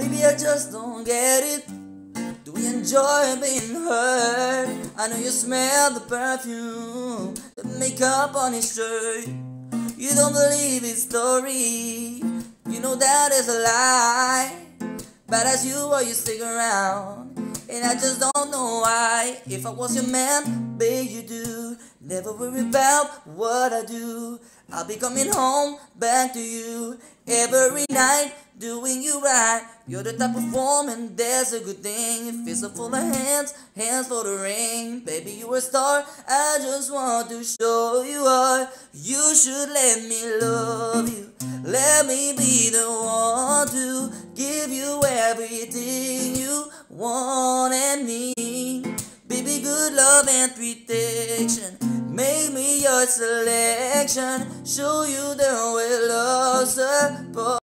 Baby, I just don't get it. Do we enjoy being hurt? I know you smell the perfume, the makeup on his shirt. You don't believe his story. You know that is a lie. But as you are, you stick around. And I just don't know why. If I was your man, babe, you do. Never worry about what I do. I'll be coming home back to you every night, doing you right. You're the type of woman that's a good thing. If it's a full of hands, hands for the ring. Baby, you're a star. I just want to show you are. You should let me love you. Let me be the one to give you everything you want and need. Baby, good love and protection. Make me your selection. Show you the way love's supposed